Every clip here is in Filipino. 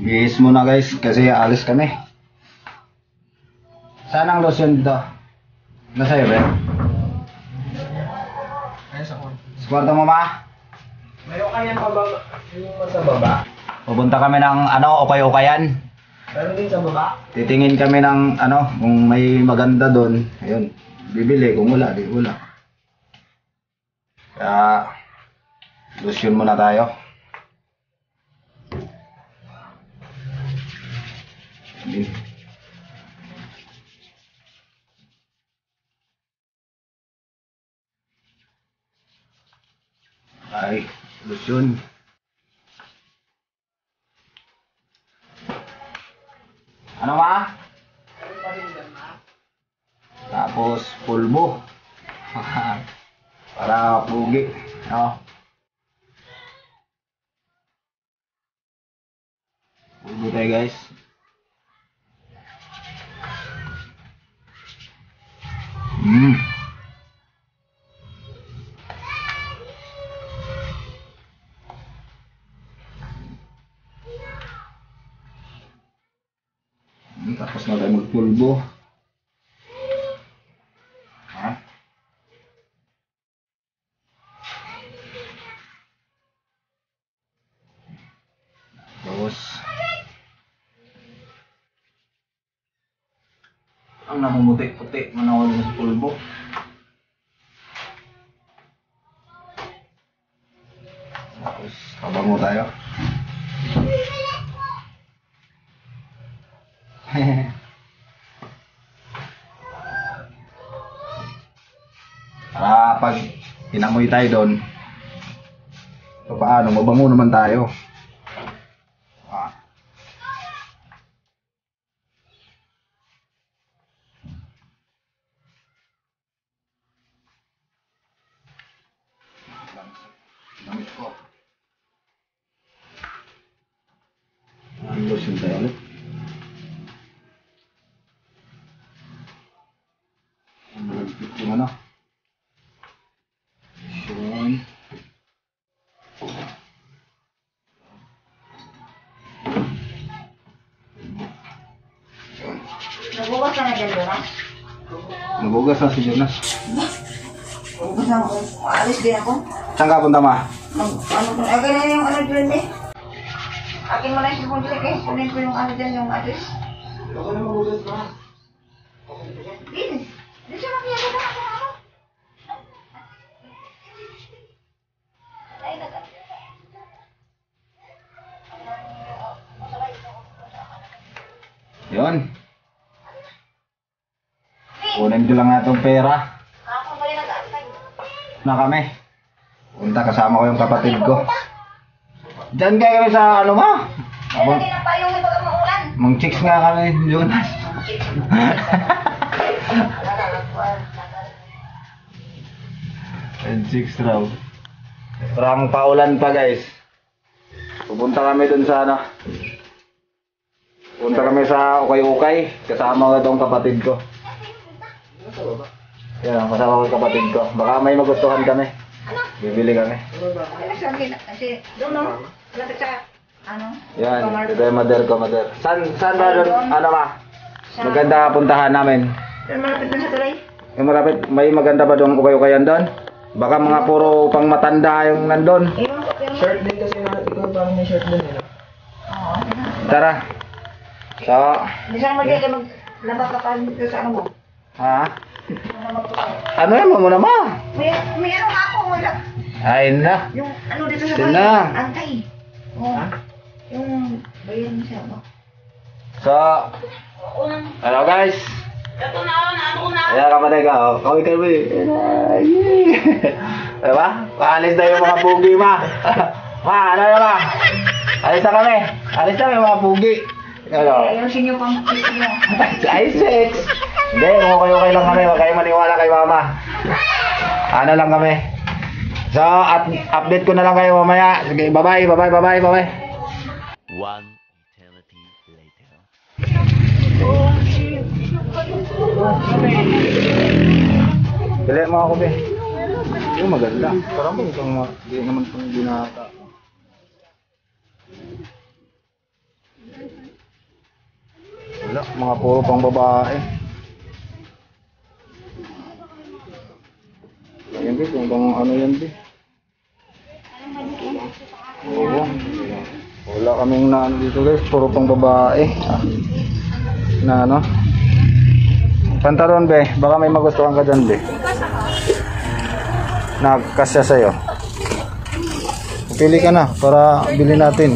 Bihis muna guys, kasi alis kami. Saan ang lotion dito? Nasa iyo, Ben? Ayun sa kwan. Sa kwarto mo, ma? Mayroon kanyang pababa. Yung sa baba. Pupunta kami ng ano, ukay-ukayan. Meron din sa baba. Titingin kami ng ano, kung may maganda doon. Ayun, bibili. Kung wala, di wala. Kaya, lotion muna tayo. Din. Ay, lotion. Ano ma? Tapos pulbo. Para pugi. No? Pulbo tayo guys. Mm. Mm, Tapos na tayo magpulbo. Ha? Tapos, ang namumuti-puti, manawal sa pulbo. Tapos, pabango tayo. Para pag inamoy tayo doon, so paano, mabango naman tayo. Ah. Damit ko. Ang lotion tayo ulit. Ang malagpit yung ano. Nabugas na. Nabukas na ako. Alis din ako. Saan ka punta ma? Mag, ano akin na yung ano dyan eh. Akin mo na yung cellphone dyan eh. Kunin ko yung ano dyan, yung address. Ako na magugas na. Din. Din siya makiyaya na ako. Yun. Ko lang nga itong pera. Na kami. Punta kasama ko yung kapatid ko. Diyan kayo kami sa ano ma? Maulan. Mang chicks nga kami, Jonas. And chicks raw. Parang paulan pa guys. Pupunta kami dun sa ano. Punta kami sa ukay-ukay. Kasama ko itong kapatid ko. Yan, kasama ko yung kapatid ko. Baka may magustuhan kami. Bibili kami. Ano? Yan, ito yung mother ko, mother. San, saan ba doon? Ano ba? Sa- Maganda puntahan namin. Doon malapit na sa tulay. Yung malapit, may maganda ba doon ukay-ukayan doon? Baka mga puro pang matanda yung nandun. Shirt din kasi na, ikaw parang may shirt din eh. Tara. So, Hindi sana mag-gaya maglaba ka pa dito sa ano mo. ha? Ano. Ano yan mo na ma? May, may ano nga ako, lang. Ay na. Yung ano dito sa Sila. bahay. Antay. Oo. Ha? Yung bayan siya ba? So, hello guys. ito na ako na ano na. Ayan kapatid ka, oh. kawin kami. Diba? Paalis na yung mga pugi ma. ma, ano na ma? Alis na kami. Alis na yung mga pugi. Ano? Ayusin niyo pang kiss niyo. Ay, sex! Hindi, mga kayo kayo lang kami. Huwag kayo maniwala kay mama. Ano lang kami. So, up update ko na lang kayo mamaya. Sige, bye-bye, bye-bye, bye-bye, bye-bye. One eternity later. Dali mo ako, be. Yung maganda. Parang ba itong mga, di naman pang ginata. Wala, mga puro pang babae. Ayan, be, kung bang ano yan, be. Oo. Wala kaming na ano dito guys, puro pang babae. Na ano? Pantalon be, baka may magustuhan ka dyan be. Nagkasya sa'yo. Pili ka na para bili natin.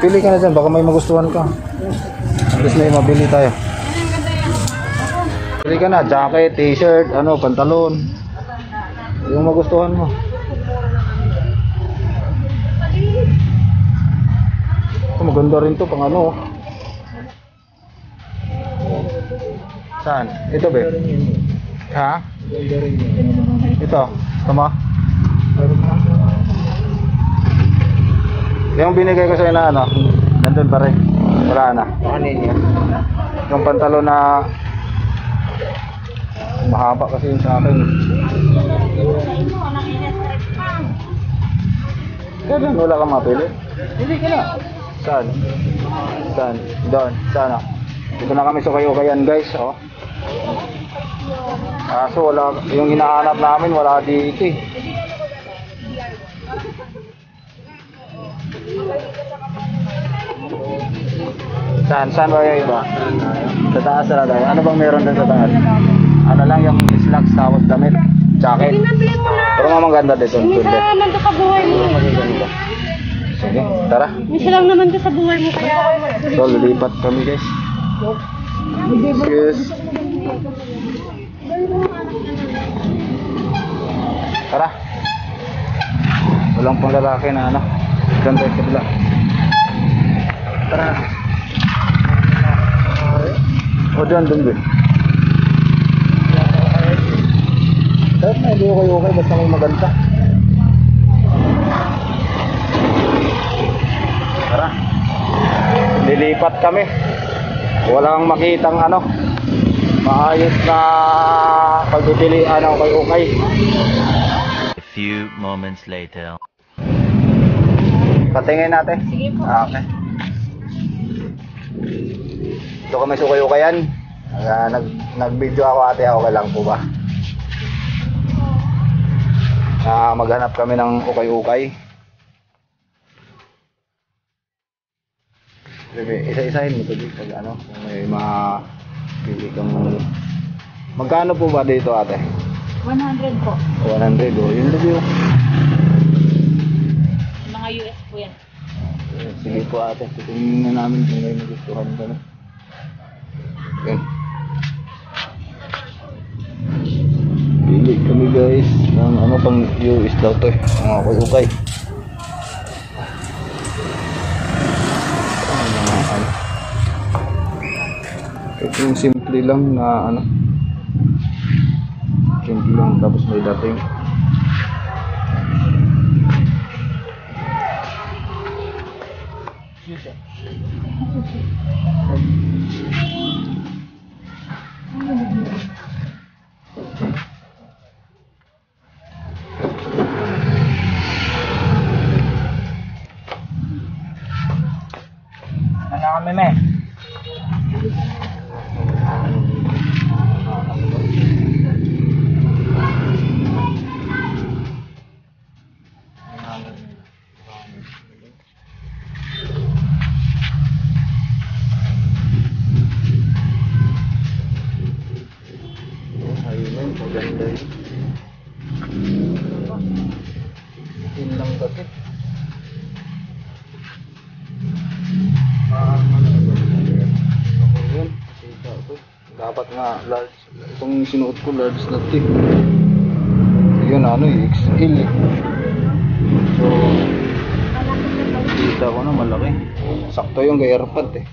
Pili ka na dyan, baka may magustuhan ka. Least may mabili tayo. Pili ka na, jacket, t-shirt, ano, pantalon. Yung magustuhan mo. Ito, maganda rin to pang ano. Saan? Ito be? Ha? Ito. Tama? Yung binigay ko sa'yo na ano, nandun pa rin. Wala na. Kanin yan. Yung pantalon na mahaba kasi yung sa akin. Kaya wala kang mapili? Hindi ka na. Saan? Saan? Doon. Saan? ah? Dito na kami sa kayo-kayan guys. Oh. Kaso wala, yung hinahanap namin wala dito eh. Saan? Saan ba yung iba? Sa taas na tayo. Ano bang meron dun sa taas? Ano lang yung slacks tapos damit? Jacket? Pinabili mo na. Pero nga maganda dito. Tunde. lang naman to sa buhay mo. Sige, tara. Minsan lang naman to sa buhay mo kaya. So, lilipat kami guys. Yes. Tara. Walang pang lalaki na ano. Ganda sa kabila. Tara. O dyan, dun din. Kahit na hindi okay okay, basta may maganda. Tara. Lilipat kami. Walang makitang ano. Maayos na pagpipilian ako kay Ukay. A few moments later. Patingin natin. Sige po. Ah, okay. Ito kami sa ukay-ukayan. Uh, nag, nag-video ako ate, okay lang po ba? Ah, maghanap kami ng ukay-ukay. Isa-isahin mo ito dito pag ano, kung may mga pili kang Magkano po ba dito ate? 100 po. 100 oh, yun review. Mga US po yan. Sige po ate, titingnan na namin kung may nagustuhan ka na. Yan. Pili kami guys ng ano pang US daw to eh. Mga ukay-ukay. Ano ano. Ito yung simple lang na ano. Simple lang tapos may dating. Ayun, maganda yun. Yun lang kasi. Na ba? Ako yun. Kita ko. Dapat nga large. Itong sinuot ko large na tip. Yun ano eh, XL eh. So, kita ko na malaki. Sakto yung kay AirPod eh.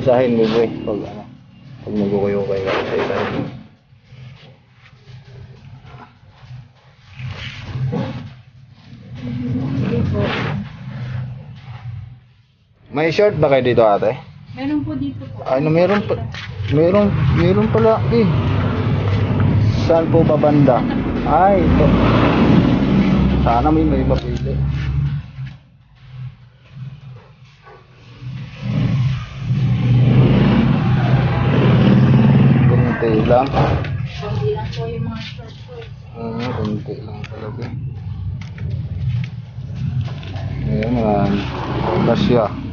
isahin mo boy pag ano pag nagukuyo kayo sa isahin mo May short ba kayo dito ate? Meron po dito po. Ano meron pa? Meron, meron pala eh. Saan po ba? Ay, ito. Sana may may mapili. Lang. Hindi lang po yung mga short po. Ah, kunti lang talaga. Ayan naman. Kasya. Ayan,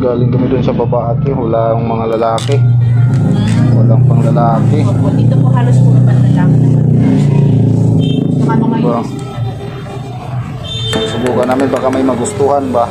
galing kami dun sa baba ate. Wala yung mga lalaki. Walang pang lalaki. Opo, dito po halos po naman na lang. Saka mga Diba? Subukan namin baka may magustuhan ba.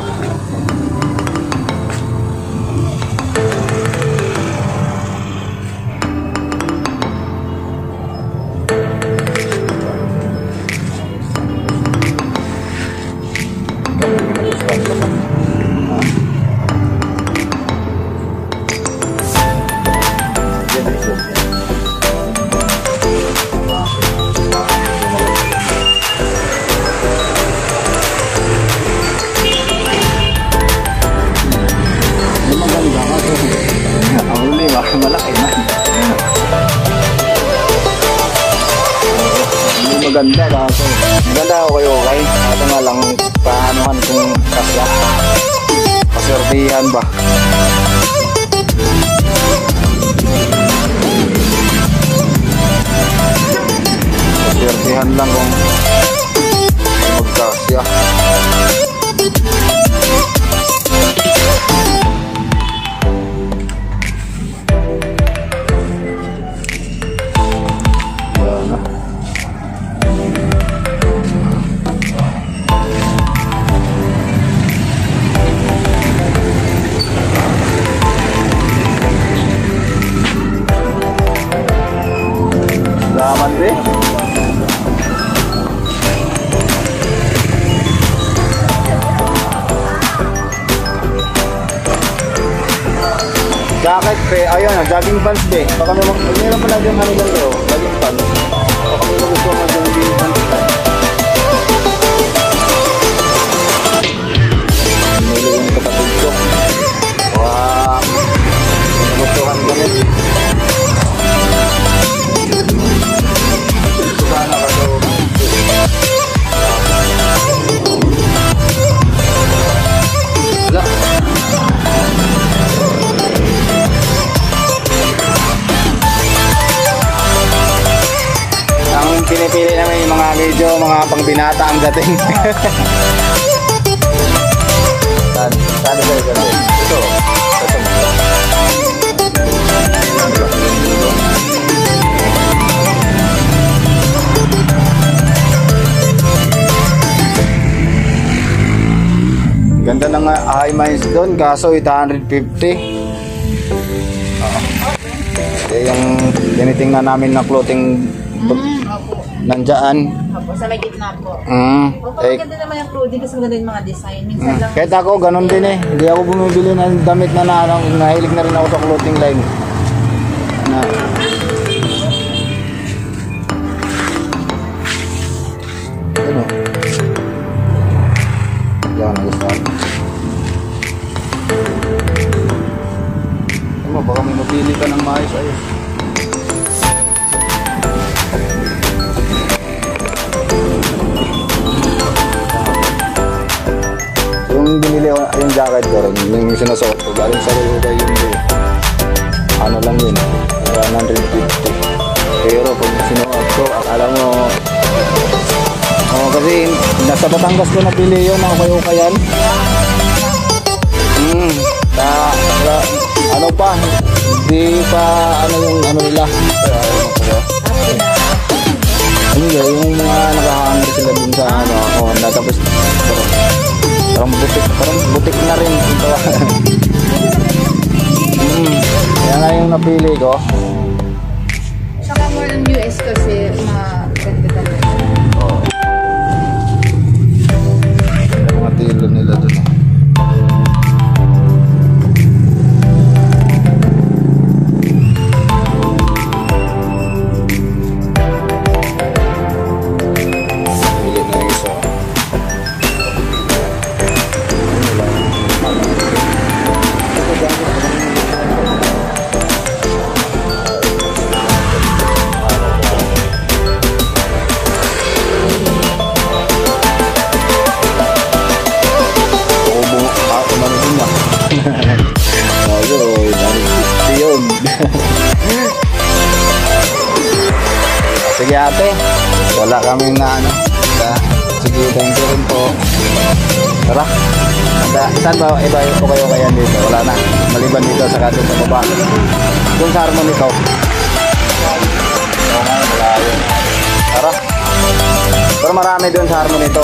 Maganda kaso. Maganda ako kayo, okay? Ito nga lang, paanohan kung kasya. Pasertihan ba? Pasertihan lang kung jogging pants be. Baka may mag- meron pala dyan ano lang mga pangbinata ang dating. Saan? Saan ba? Ito. Ito. Ganda ng high mines doon, kaso 850. Oo. Eh, yung tinitingnan namin na clothing Mm, opo. Sa may gitna po. Mm. Opo, Eh, maganda naman yung clothing kasi maganda yung mga design. Minsan mm. lang. kahit ako, ganun din eh. Hindi ako bumibili ng damit na na, nahilig na rin ako sa clothing line. Yung yung jacket ko rin, yung sinasuot ko, galing sa Ruyuga yun din. Ano lang yun, 150. Pero pag sinuot ko, akala mo, oh, kasi nasa Batangas ko napili yun, ako kayo kayan. Hmm, sa, sa, ano pa, di pa, ano yung, ano nila, hindi, yung mga nakahangin sila dun sa, ano, ako, na tapos, parang, parang na rin ito. mm. Kaya nga yung napili ko. Saka more on US kasi ma... Uh, Anda, saan ba iba po kayo kaya dito? Wala na. Maliban dito sa kanto sa baba. Doon sa harmony ko. Oo nga, wala. Tara. Pero marami doon sa harmony to.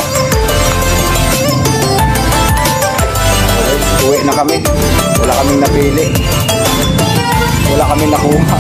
Okay, uwi na kami. Wala kaming napili. Wala kaming nakuha.